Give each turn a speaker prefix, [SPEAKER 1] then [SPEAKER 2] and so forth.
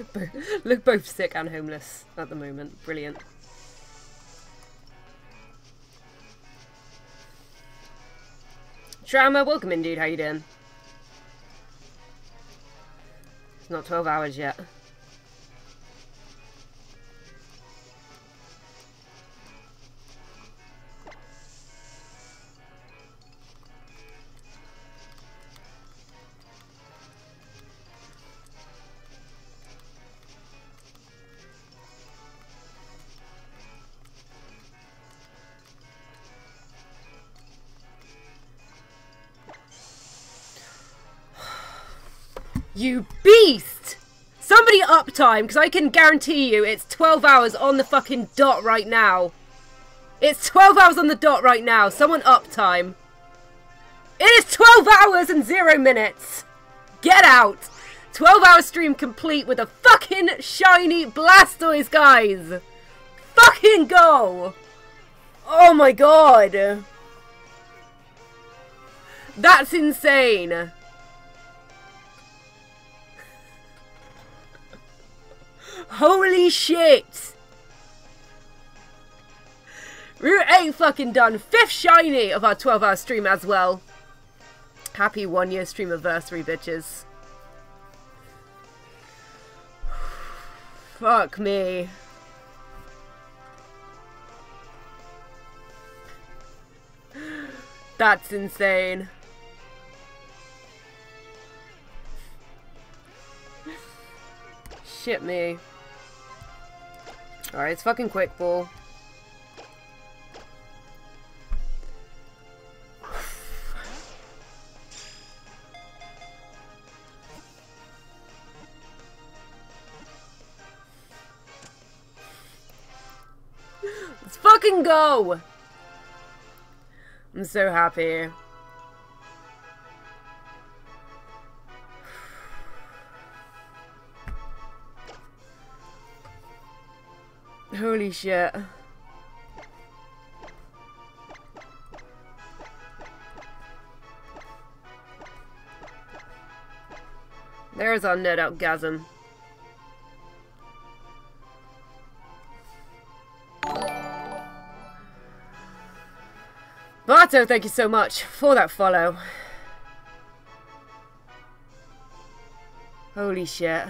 [SPEAKER 1] Look both sick and homeless at the moment. Brilliant. Trauma, welcome in, dude. How you doing? It's not 12 hours yet. You beast! Somebody uptime, because I can guarantee you it's 12 hours on the fucking dot right now. It's 12 hours on the dot right now. Someone uptime. It is 12 hours and 0 minutes. Get out. 12 hour stream complete with a fucking shiny Blastoise, guys. Fucking go. Oh my god. That's insane. Holy shit! Route 8 fucking done. Fifth shiny of our 12 hour stream as well. Happy one year stream anniversary, bitches. Fuck me. That's insane. Shit me. Alright, it's fucking quick ball. Let's fucking go! I'm so happy. Holy shit. There's our nerd outgasm. Barto, thank you so much for that follow. Holy shit.